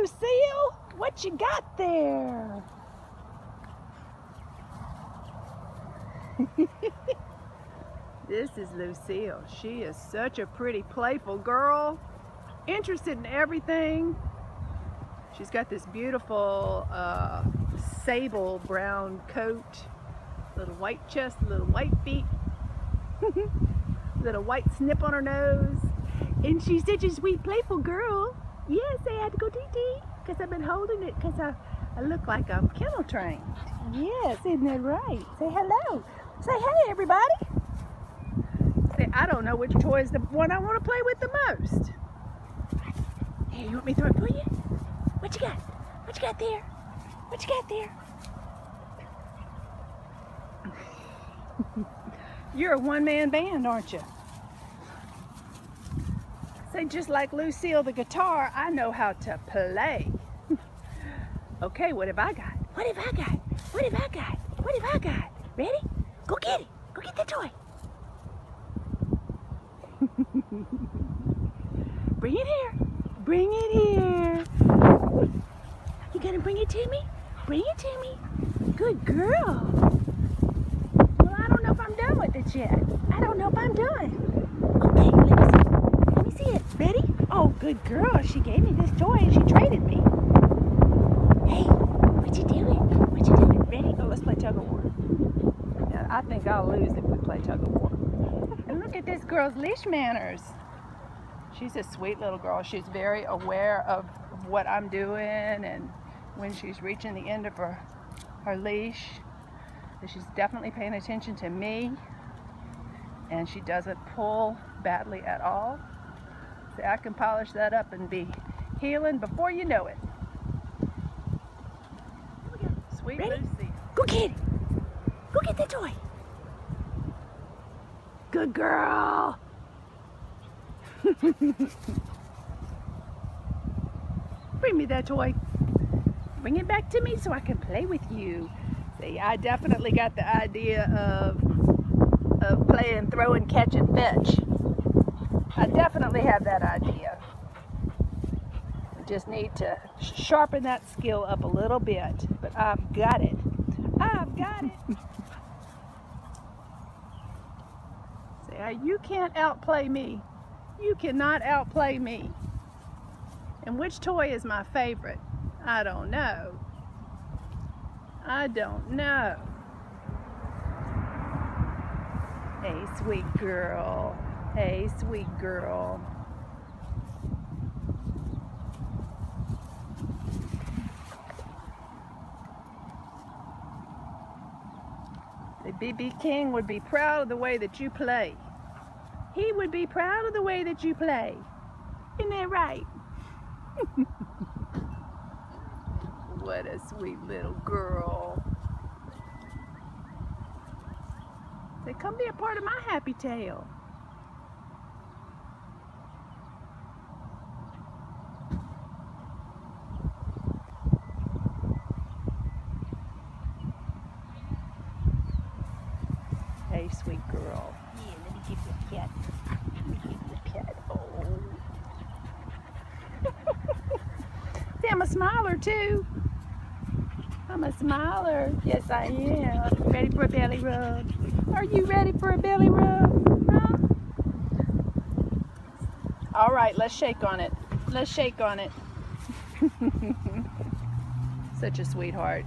Lucille. What you got there? this is Lucille. She is such a pretty, playful girl. Interested in everything. She's got this beautiful uh, sable brown coat. Little white chest, little white feet. little white snip on her nose. And she's such a sweet, playful girl. Yes, I had to go tee-tee because I've been holding it because I, I look like I'm kennel trained. Yes, isn't that right? Say hello. Say hey, everybody. Say, I don't know which toy is the one I want to play with the most. Here, you want me to throw it for you? What you got? What you got there? What you got there? You're a one-man band, aren't you? Say, just like Lucille the guitar, I know how to play. okay, what have I got? What have I got? What have I got? What have I got? Ready? Go get it. Go get the toy. bring it here. Bring it here. You gonna bring it to me? Bring it to me. Good girl. Well, I don't know if I'm done with it yet. I don't know if I'm done. Okay, let me see. Let me see it. Ready? Oh, good girl. She gave me this toy and she traded me. Hey, what you doing? What you doing? Ready? Oh, let's play tug of war. I think I'll lose if we play tug of war. and look at this girl's leash manners. She's a sweet little girl. She's very aware of what I'm doing and when she's reaching the end of her, her leash. She's definitely paying attention to me and she doesn't pull badly at all. So I can polish that up and be heeling before you know it. Sweet Ready? Lucy. Go get it. Go get the toy. Good girl. Bring me that toy. Bring it back to me so I can play with you. See, I definitely got the idea of of playing throw and catch and fetch. I definitely have that idea. I just need to sharpen that skill up a little bit, but I've got it. I've got it. Say, "Uh, you can't outplay me. You cannot outplay me. And which toy is my favorite? I don't know. I don't know. Hey, sweet girl. Hey, sweet girl. The BB King would be proud of the way that you play. He would be proud of the way that you play. Isn't that right? what a sweet little girl. Say, come be a part of my happy tale. Sweet girl. Yeah, let me give you a cat. Let me give you a cat. Oh. See, I'm a smiler too. I'm a smiler. Yes, I am. Ready for a belly rub? Are you ready for a belly rub? Huh? All right, let's shake on it. Let's shake on it. Such a sweetheart.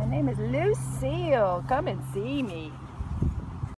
My name is Lucille. Come and see me.